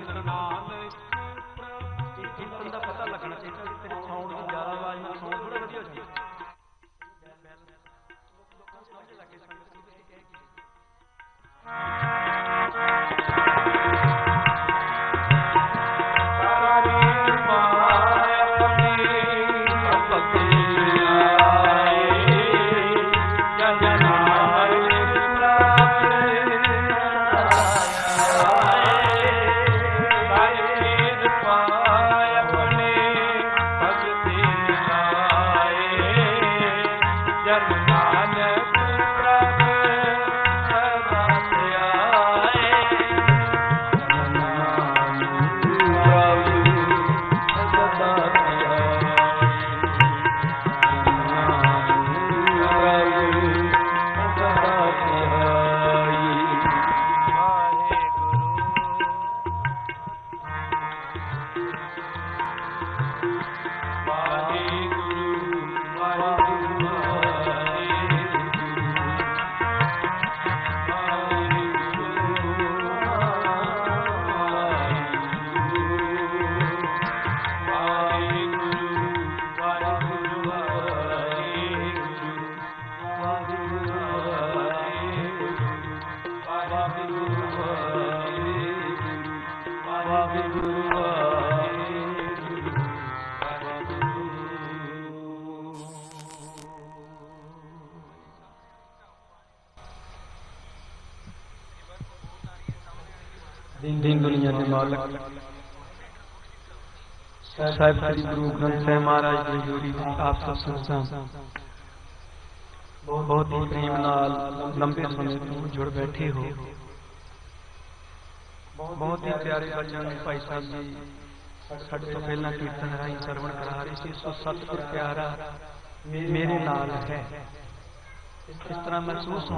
ਜਨ ਨਾਨਕ ਕੀਰਤਨ ਦਾ ਪਤਾ ਲੱਗਣਾ ਚਾਹੀਦਾ ਕਿ ਤੇਰੇ ਸਾਊਂਡ ਦੀ ਜ਼ਿਆਦਾ ਆਵਾਜ਼ ਨਾਲ ਸਾਊਂਡ ਥੋੜਾ ਵਧੀਆ ਹੋ ਜਾਏ ਕਿਰਪਾ ਦੁਨੀਆ ਦੇ ਮਾਲਕ ਸਾਹਿਬ ਸ੍ਰੀ ਗੁਰੂ ਗ੍ਰੰਥ ਸਾਹਿਬ ਮਹਾਰਾਜ ਜੀ ਜੋੜੀ ਆਪ ਸਭ ਸੰਗਤਾਂ ਬਹੁਤ ਹੀ ਪ੍ਰੇਮ ਨਾਲ ਲੰਬੇ ਸਮੇਂ ਤੋਂ ਜੁੜ ਬੈਠੇ ਹੋ ਬਹੁਤ ਹੀ ਪਿਆਰੇ ਬੱਚਿਆਂ ਨੂੰ ਭਾਈ ਸਾਹਿਬ ਜੀ ਸਾਡੇ ਤੋਂ ਪਹਿਲਾਂ ਕੀਰਤਨ ਰਾਹੀਂ ਸਰਵਣ ਕਰਾ ਰਹੇ ਸੀ ਸੋ ਸਤਿਗੁਰ ਪਿਆਰਾ ਮੇਰੇ ਨਾਲ ਹੈ ਇਸ ਤਰ੍ਹਾਂ ਮਹਿਸੂਸ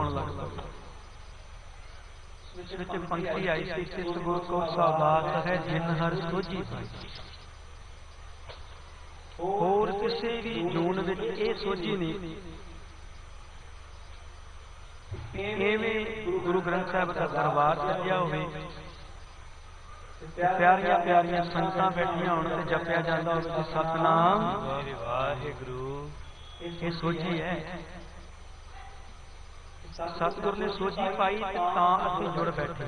ਲੱਗਦਾ ਵਿੱਚ ਪੰਕਤੀ ਆਈ ਸੀ ਸਿਸ ਗੁਰ ਕੋ ਸਾਬਾਤ ਹੈ ਜਿਨ ਹਰ ਸੋਝੀ ਪਾਈ। ਹੋਰ ਕਿਸੇ ਵੀ ਜੂਨ ਵਿੱਚ ਇਹ ਸੋਝੀ ਨਹੀਂ। ਐਵੇਂ ਗੁਰੂ ਗ੍ਰੰਥ ਸਾਹਿਬ ਦਾ ਦਰਬਾਰ ਸਜਿਆ ਹੋਵੇ ਪਿਆਰੀਆਂ ਪਿਆਰੀਆਂ ਸੰਗਤਾਂ ਬੈਠੀਆਂ ਹੋਣ ਤੇ ਜਪਿਆ ਜਾਂਦਾ ਹੋਵੇ ਸਤਨਾਮ। ਮੇਰੇ ਵਾਹਿਗੁਰੂ। ਇਹ ਸੋਝੀ ਹੈ। ਸਤਿਗੁਰ ਨੇ ਸੋਚੀ ਪਾਈ ਤਾਂ ਅਸੀਂ ਜੁੜ ਬੈਠੇ।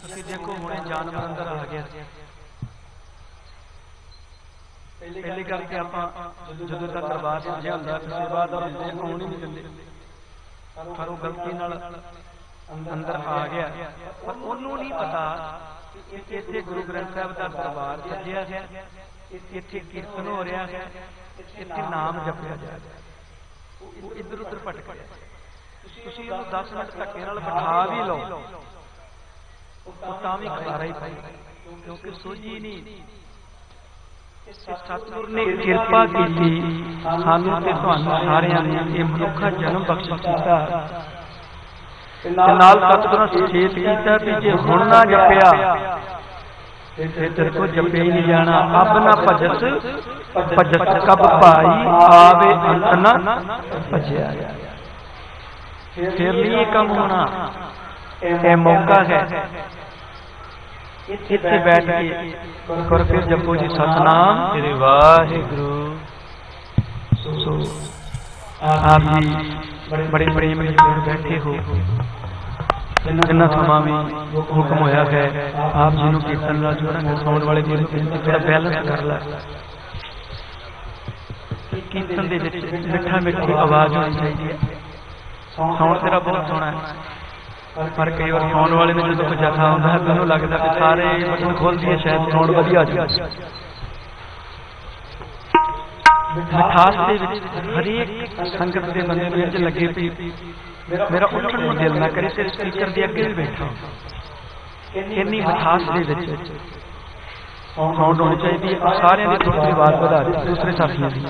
ਤੁਸੀਂ ਦੇਖੋ ਹੁਣੇ ਜਾਨਵਰ ਅੰਦਰ ਆ ਗਿਆ। ਪਹਿਲੀ ਗੱਲ ਤੇ ਆਪਾਂ ਜਦੋਂ ਤੱਕ ਦਰਬਾਰ ਸਜਿਆ ਹੁੰਦਾ ਕਿਸੇ ਬਾਅਦ ਉਹ ਆਉਣ ਹੀ ਨਹੀਂ ਦਿੰਦੇ। ਪਰ ਉਹ ਗਲਤੀ ਨਾਲ ਅੰਦਰ ਆ ਗਿਆ। ਪਰ ਉਹਨੂੰ ਨਹੀਂ ਪਤਾ ਕਿ ਇੱਥੇ ਗੁਰੂ ਗ੍ਰੰਥ ਸਾਹਿਬ ਦਾ ਦਰਬਾਰ ਸਜਿਆ ਹੈ ਇੱਥੇ ਕੀਰਤਨ ਹੋ ਰਿਹਾ ਹੈ। ਇੱਥੇ ਨਾਮ ਜਪਿਆ ਜਾ ਰਿਹਾ ਉਹ ਇੱਧਰ ਉੱਧਰ ਭਟਕ ਗਿਆ। ਤੁਸੀਂ ਉਹਨੂੰ 10 ਮਿੰਟ ਧੱਕੇ ਨਾਲ ਬਿਠਾ ਵੀ ਲਓ। ਉਹ ਤਾਂ ਵੀ ਖਲਾਰਾ ਹੀ ਪਾਈ ਕਿਉਂਕਿ ਸੋਝੀ ਨਹੀਂ। ਸਤਿਗੁਰ ਨੇ ਕਿਰਪਾ ਕੀਤੀ। ਸਾਨੂੰ ਤੇ ਤੁਹਾਨੂੰ ਸਾਰਿਆਂ ਨੂੰ ਇਹ ਮਨੁੱਖਾ ਜਨਮ ਬਖਸ਼ ਕੀਤਾ। ਤੇ ਨਾਲ ਸਤਿਗੁਰਾਂ ਸੁਚੇਤ ਕੀਤਾ ਵੀ ਜੇ ਹੁਣ ਨਾ ਜਪਿਆ ਤੇ ਤੇਰੇ ਕੋ ਜਪੇ ਹੀ ਨਹੀਂ ਜਾਣਾ। ਅਬ ਨਾ ਭਜਸ ਭਜਸ ਕਬ ਭਾਈ ਆਵੇ ਅੰਤ ਨਾ ਭਜਿਆ। ਫਿਰ ਨਹੀਂ ਇਹ ਕੰਮ ਹੋਣਾ। ਇਹ ਮੌਕਾ ਹੈ। ਇੱਥੇ ਬੈਠ ਕੇ ਫਿਰ ਜਪੋ ਜੀ ਸਤਨਾਮ। ਮੇਰੇ ਵਾਹਿਗੁਰੂ। ਸੋ ਆਪ ਜੀ ਬੜੇ ਪ੍ਰੇਮ ਨਾਲ ਬੈਠੇ ਹੋ। ਜਿੰਨਾ ਸਮਾਂ ਵੀ ਹੁਕਮ ਹੋਇਆ ਹੈ, ਆਪ ਜੀ ਨੂੰ ਕੀਰਤਨ ਨਾਲ ਜੋੜਾਂਗੇ, ਸੌਣ ਵਾਲੇ ਦਿਨ ਬੇਨਤੀ ਬੈਲੈਂਸ ਕਰ ਲੈ। ਕੀਰਤਨ ਦੇ ਵਿੱਚ ਮਿੱਠਾ ਮਿੱਠੀ ਆਵਾਜ਼ ਹੋਣੀ ਚਾਹੀਦੀ ਹੈ। ਸੌਣ ਤੇਰਾ ਬਹੁਤ ਸੋਹਣਾ ਹੈ। ਪਰ ਕਈ ਵਾਰ ਸੌਣ ਵਾਲੇ ਨੂੰ ਜਦੋਂ ਕੋਈ ਜਥਾ ਹੁੰਦਾ ਹੈ ਮੈਨੂੰ ਲੱਗਦਾ ਕਿ ਸਾਰੇ ਬਟਨ ਖੋਲਦੀ ਹੈ ਸ਼ਾਇਦ ਸੌਣ ਵਧੀਆ ਹੋ ਜਾਵੇ। ਮਿਠਾਸ ਦੇ ਵਿੱਚ ਹਰੇਕ ਸੰਗਤ ਦੇ ਬੰਦੇ ਨੂੰ ਇੰਜ ਲੱਗੇ ਵੀ ਮੇਰਾ ਉੱਠਣ ਨੂੰ ਦਿਲ ਨਾ ਕਰੇ ਤੇ ਸਪੀਕਰ ਦੇ ਅੱਗੇ ਵੀ ਬੈਠਾ ਇੰਨੀ ਮਿਠਾਸ ਦੇ ਵਿੱਚ ਸਾਊਂਡ ਹੋਣੀ ਚਾਹੀਦੀ ਹੈ? ਸਾਰਿਆਂ ਦੀ ਥੋੜੀ ਆਵਾਜ਼ ਵਧਾ ਦੇ ਦੂਸਰੇ ਸਾਥੀਆਂ ਦੀ।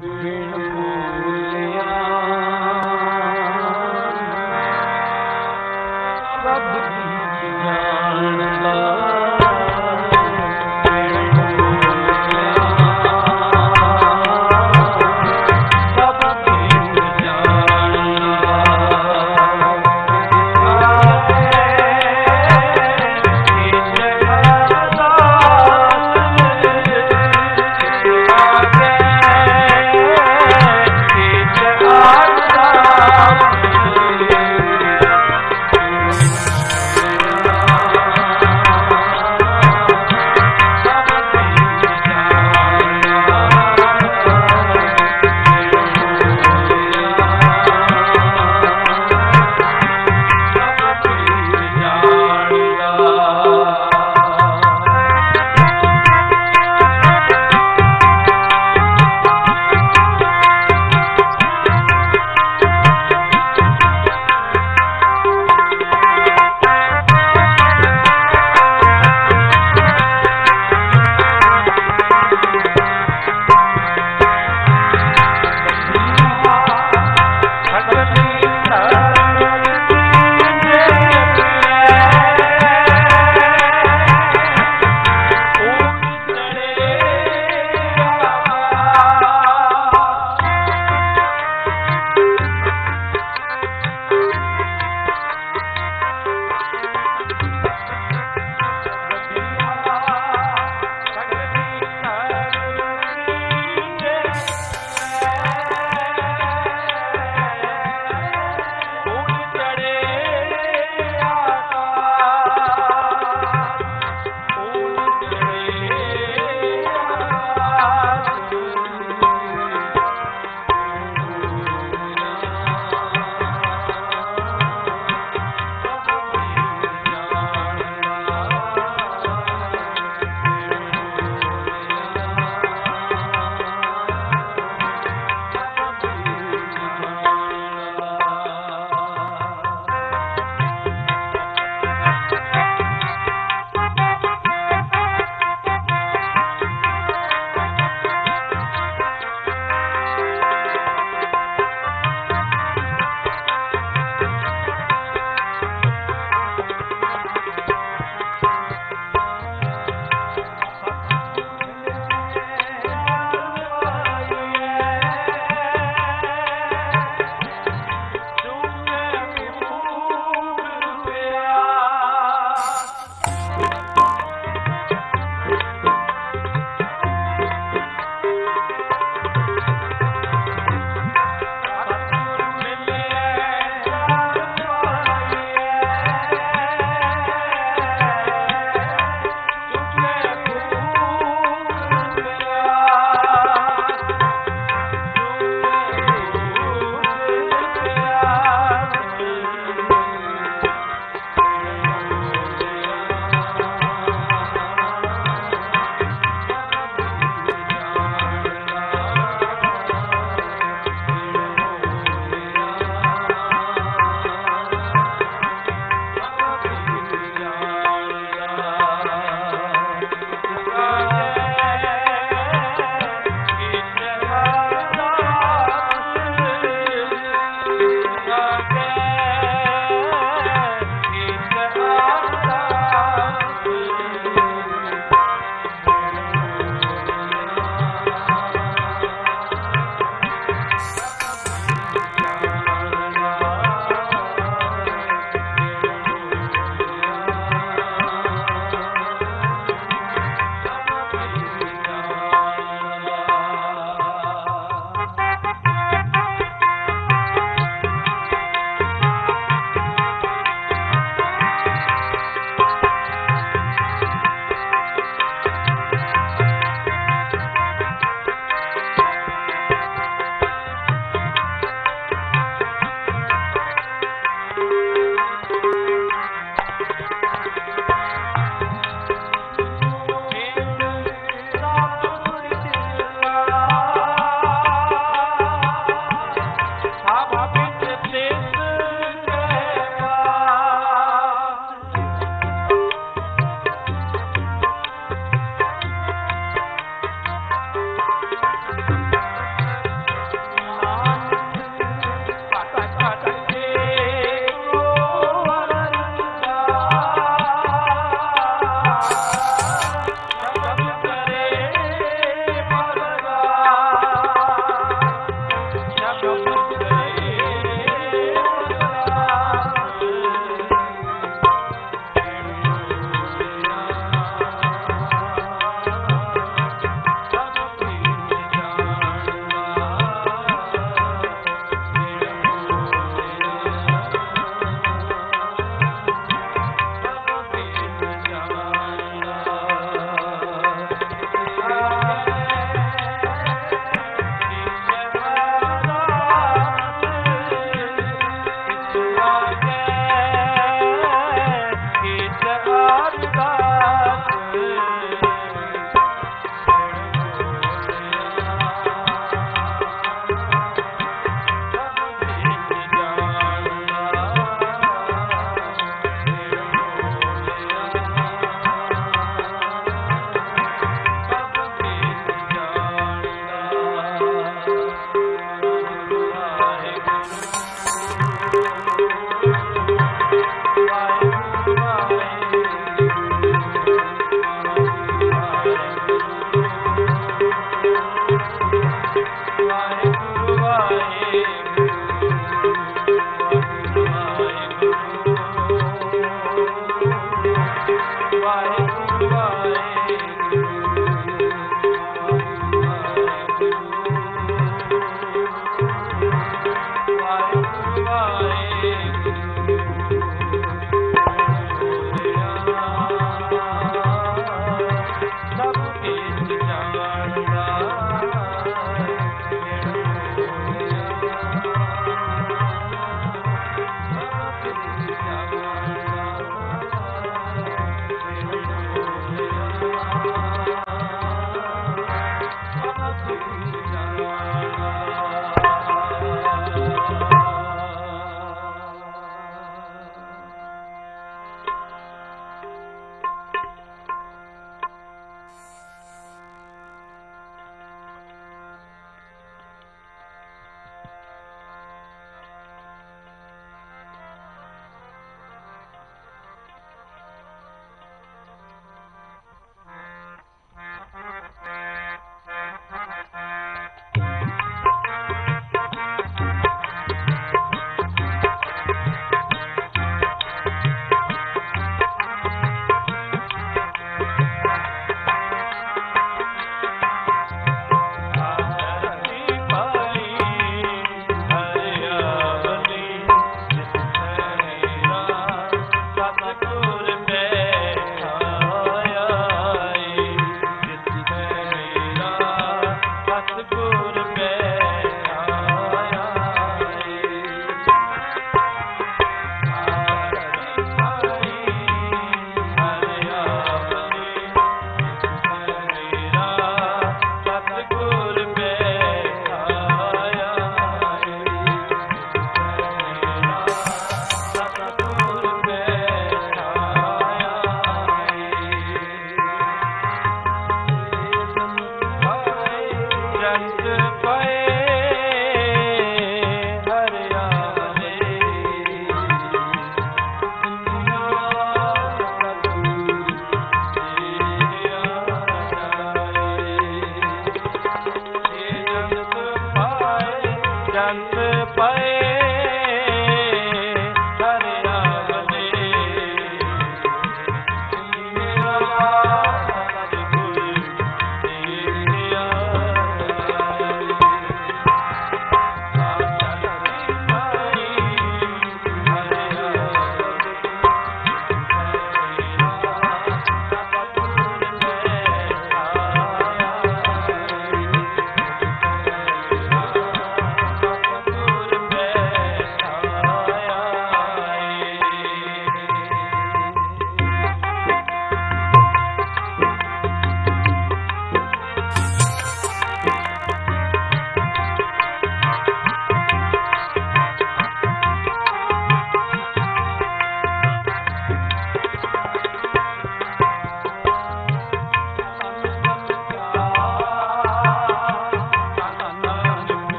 See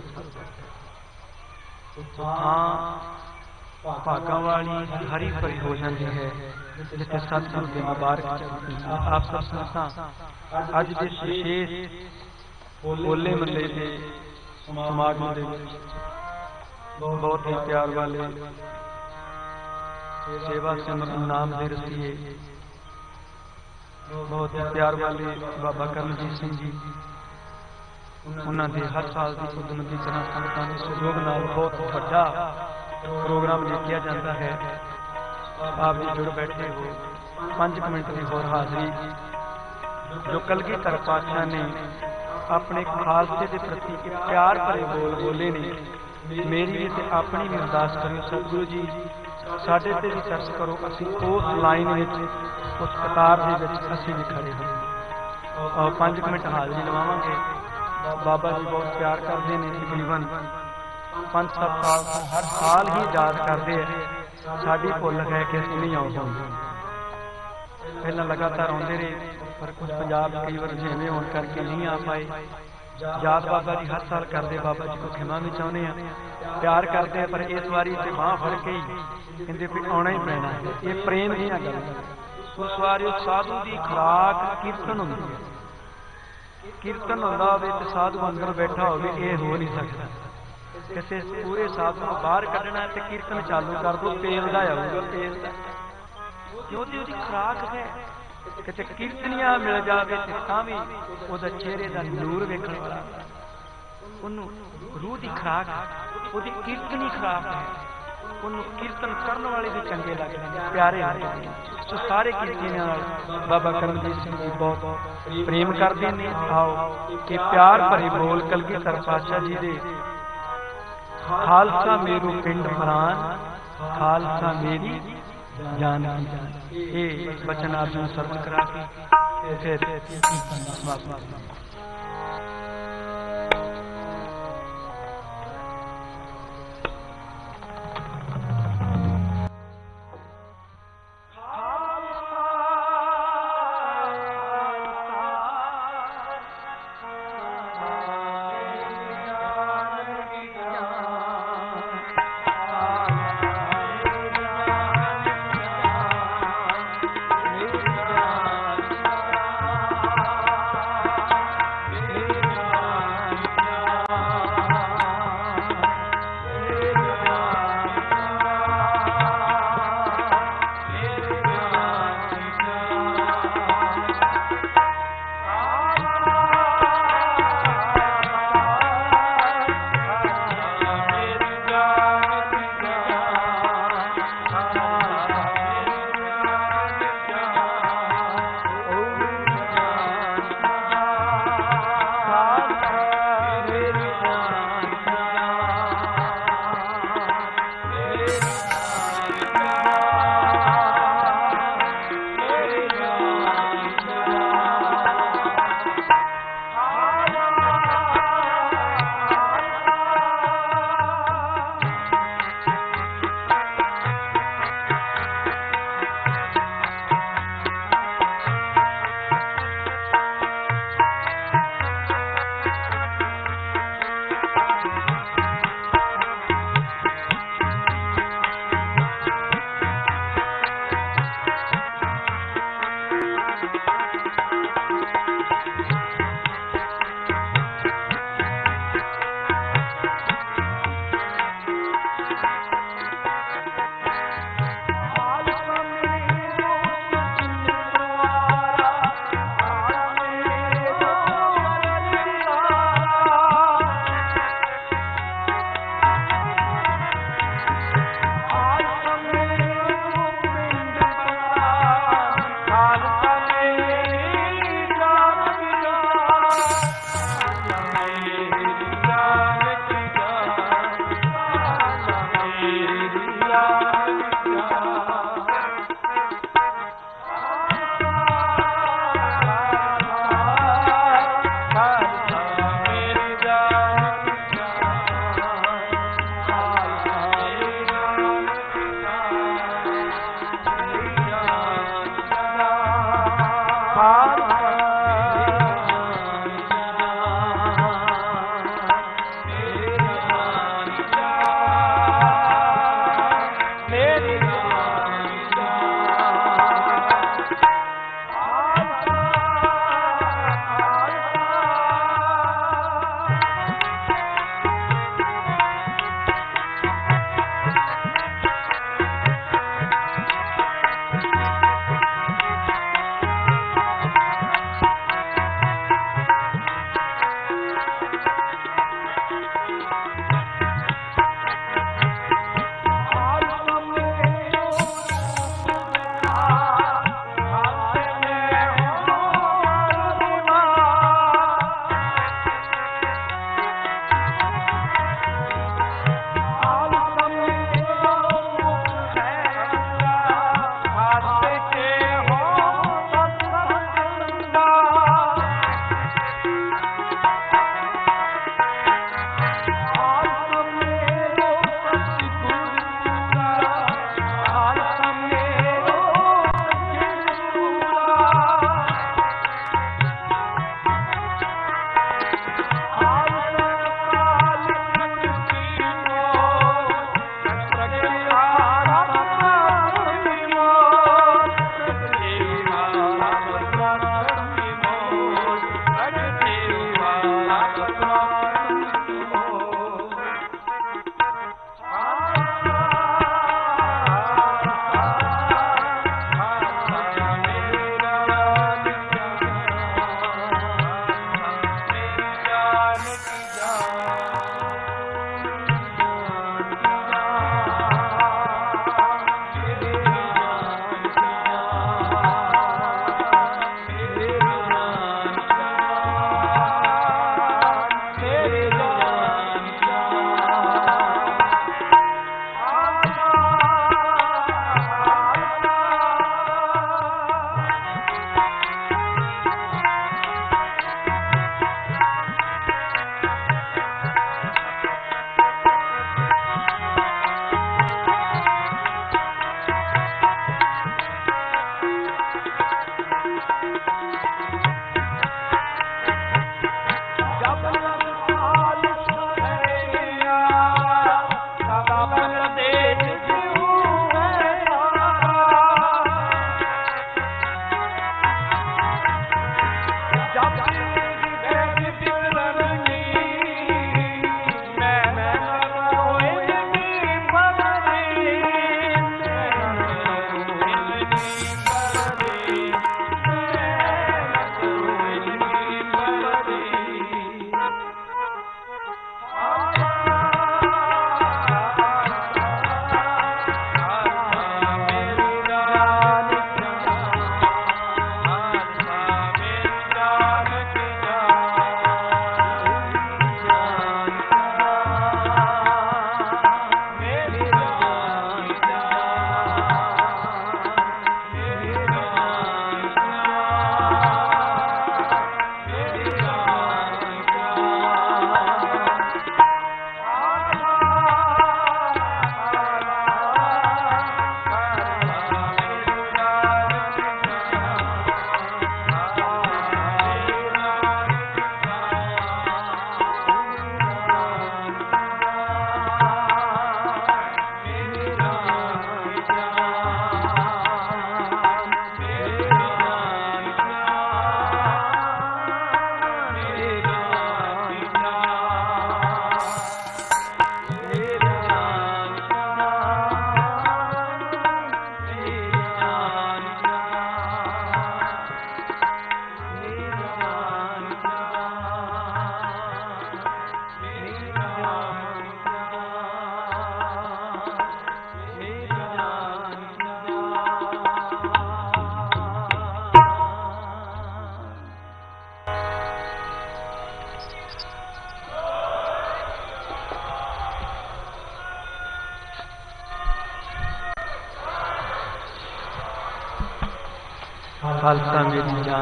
ਜਿੱਥੇ ਮੇਰਾ ਸਭ ਕੁਝ ਹਾਂ ਭਾਗਾਂ ਵਾਲੀ ਹਰੀ ਭਰੀ ਹੋ ਜਾਂਦੀ ਹੈ ਜਿੱਥੇ ਸਤਿਗੁਰੂ ਦੇ ਮੁਬਾਰਕ ਚਰਨ ਆਪ ਸਭ ਸੰਗਤਾਂ ਅੱਜ ਦੇ ਵਿਸ਼ੇਸ਼ ਹੋਲੇ ਮਹੱਲੇ ਦੇ ਸਮਾਗਮ ਦੇ ਵਿੱਚ ਬਹੁਤ ਹੀ ਪਿਆਰ ਵਾਲੇ ਸੇਵਾ ਸਿਮਰਨ ਨਾਮ ਦੇ ਰਸੀਏ ਬਹੁਤ ਹੀ ਪਿਆਰ ਵਾਲੇ ਬਾਬਾ ਕਰਮਜੀਤ ਸਿੰਘ ਜੀ ਉਹਨਾਂ ਦੇ ਹਰ ਸਾਲ ਦੀ ਉਦਮ ਦੀ ਤਰ੍ਹਾਂ ਸੰਗਤਾਂ ਦੇ ਸਹਿਯੋਗ ਨਾਲ ਬਹੁਤ ਵੱਡਾ ਪ੍ਰੋਗਰਾਮ ਲਿਖਿਆ ਜਾਂਦਾ ਹੈ। ਆਪ ਜੀ ਜੁੜ ਬੈਠੇ ਹੋ 5 ਮਿੰਟ ਦੀ ਹੋਰ ਹਾਜ਼ਰੀ। ਜੋ ਕਲਗੀਧਰ ਪਾਤਸ਼ਾਹ ਨੇ ਆਪਣੇ ਖਾਲਸੇ ਦੇ ਪ੍ਰਤੀ ਇੱਕ ਪਿਆਰ ਭਰੇ ਬੋਲ ਬੋਲੇ ਨੇ, ਮੇਰੀ ਵੀ ਤੇ ਆਪਣੀ ਵੀ ਅਰਦਾਸ ਕਰਿਓ, ਸਤਿਗੁਰੂ ਜੀ, ਸਾਡੇ ਤੇ ਵੀ ਚਰਚ ਕਰੋ, ਅਸੀਂ ਉਸ ਲਾਈਨ ਵਿੱਚ, ਉਸ ਕਤਾਰ ਦੇ ਵਿੱਚ ਅਸੀਂ ਵੀ ਖੜੇ ਹਾਂ ਆਓ 5 ਮਿੰਟ ਹਾਜ਼ਰੀ ਲਵਾਵਾਂਗੇ। ਬਾਬਾ ਜੀ ਬਹੁਤ ਪਿਆਰ ਕਰਦੇ ਨੇ ਤਕਰੀਬਨ 5-7 ਸਾਲ ਹਰ ਸਾਲ ਹੀ ਯਾਦ ਕਰਦੇ ਆ। ਸਾਡੀ ਭੁੱਲ ਹੈ ਕਿ ਅਸੀਂ ਨਹੀਂ ਆਉਂਦੇ ਪਹਿਲਾਂ ਲਗਾਤਾਰ ਆਉਂਦੇ ਰਹੇ, ਪਰ ਕੁਝ ਪੰਜਾਬ ਕਈ ਵਾਰ ਜਿਵੇਂ ਹੋਣ ਕਰਕੇ ਨਹੀਂ ਆ ਪਾਏ। ਯਾਦ ਬਾਬਾ ਜੀ ਹਰ ਸਾਲ ਕਰਦੇ, ਬਾਬਾ ਜੀ ਕੋ ਖਿਮਾ ਵੀ ਚਾਹੁੰਦੇ ਆ। ਪਿਆਰ ਕਰਦੇ ਆ, ਪਰ ਇਸ ਵਾਰੀ ਤੇ ਬਾਹ ਫੜ ਕੇ ਹੀ ਕਹਿੰਦੇ ਵੀ ਆਉਣਾ ਹੀ ਪੈਣਾ। ਹੈ ਇਹ ਪ੍ਰੇਮ ਦੀਆਂ ਗੱਲਾਂ ਉਸ ਵਾਰੀ ਸਾਧੂ ਦੀ ਖੁਰਾਕ ਕੀਰਤਨ ਹੁੰਦੀ ਹੈ। ਕੀਰਤਨ ਹੁੰਦਾ ਹੋਵੇ ਤੇ ਸਾਧੂ ਅੰਦਰ ਬੈਠਾ ਹੋਵੇ, ਇਹ ਹੋ ਨਹੀਂ ਸਕਦਾ। ਕਿਸੇ ਪੂਰੇ ਸਾਧੂ ਨੂੰ ਬਾਹਰ ਕੱਢਣਾ ਤੇ ਕੀਰਤਨ ਚਾਲੂ ਕਰ ਦੋ, ਤੇਲ ਦਾ ਆਊਗਾ ਤੇਲ ਦਾ ਕਿਉਂ ਦੀ ਉਹਦੀ ਖੁਰਾਕ ਹੈ? ਕਿਤੇ ਕੀਰਤਨੀਆਂ ਮਿਲ ਜਾਵੇ ਤੇ ਤਾਂ ਵੀ ਉਹਦਾ ਚਿਹਰੇ ਦਾ ਨੂਰ ਵੇਖਣ ਵਾਲਾ। ਉਹਨੂੰ ਰੂਹ ਦੀ ਖੁਰਾਕ ਉਹਦੀ ਕੀਰਤਨੀ ਖੁਰਾਕ ਹੈ। ਉਹਨੂੰ ਕੀਰਤਨ ਕਰਨ ਵਾਲੇ ਵੀ ਚੰਗੇ ਲੱਗਦੇ ਪਿਆਰੇ ਲੱਗਦੇ ਸੋ ਸਾਰੇ ਕੀਰਤਨੀਆਂ ਨਾਲ ਬਾਬਾ ਕਰਮਜੀਤ ਸਿੰਘ ਜੀ ਬਹੁਤ ਪ੍ਰੇਮ ਕਰਦੇ ਨੇ। ਆਓ ਕਿ ਪਿਆਰ ਭਰੇ ਬੋਲ ਕਲਗੀਧਰ ਪਾਤਸ਼ਾਹ ਜੀ ਦੇ। ਖਾਲਸਾ ਮੇਰੂ ਪਿੰਡ ਮਰਾਨ, ਖਾਲਸਾ ਮੇਰੀ ਜਾਨ ਇਹ ਬਚਨ ਆਪ ਨੂੰ ਸਰਵਣ ਕਰਾ ਕੇ ਫਿਰ ਸਮਾਪਤ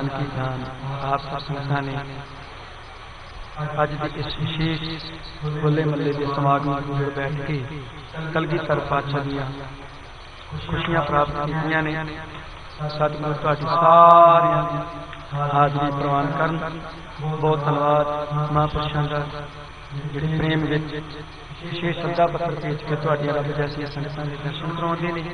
ਮੇਰੀ ਜਾਨ ਕੀ ਜਾਨ ਆਪ ਸਭ ਸੰਗਤਾਂ ਨੇ ਅੱਜ ਦੇ ਇਸ ਵਿਸ਼ੇਸ਼ ਹੋਲੇ ਮੱਲੇ ਦੇ ਸਮਾਗਮ ਵਿੱਚ ਬੈਠ ਕੇ ਕਲਗੀਧਰ ਪਾਤਸ਼ਾਹ ਦੀਆਂ ਖੁਸ਼ੀਆਂ ਪ੍ਰਾਪਤ ਕੀਤੀਆਂ ਨੇ ਸਤਿਗੁਰੂ ਤੁਹਾਡੀ ਸਾਰਿਆਂ ਦੀ ਹਾਜ਼ਰੀ ਪ੍ਰਵਾਨ ਕਰਨ ਬਹੁਤ ਧੰਨਵਾਦ ਮਹਾਂਪੁਰਸ਼ਾਂ ਦਾ ਜਿਹੜੇ ਪ੍ਰੇਮ ਵਿੱਚ ਵਿਸ਼ੇਸ਼ ਸ਼ਰਧਾ ਪੱਤਰ ਭੇਜ ਕੇ ਤੁਹਾਡੀਆਂ ਰੱਬ ਜੈਸੀਆਂ ਸੰਗਤਾਂ ਦੇ ਦਰਸ਼ਨ ਕਰਾਉਂਦੇ ਨੇ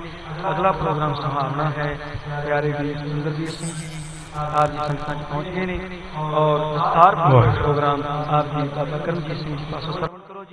ਅਗਲਾ ਪ੍ਰੋਗਰਾਮ ਸੰਭਾਵਨਾ ਹੈ ਪਿਆਰੇ ਵੀਰ ਸੁੰਦਰਦੀਪ ਸਿੰਘ ਜੀ ਆਪ ਜੀ ਸੰਗਤਾਂ ਚ ਪਹੁੰਚ ਗਏ ਨੇ ਔਰ ਦਸਤਾਰ ਪ੍ਰੋਗਰਾਮ ਆਪ ਜੀ ਬਾਬਾ ਕਰਮਜੀਤ ਸਿੰਘ ਜੀ ਪਾਸੋਂ ਸਰਵਣ ਕਰੋ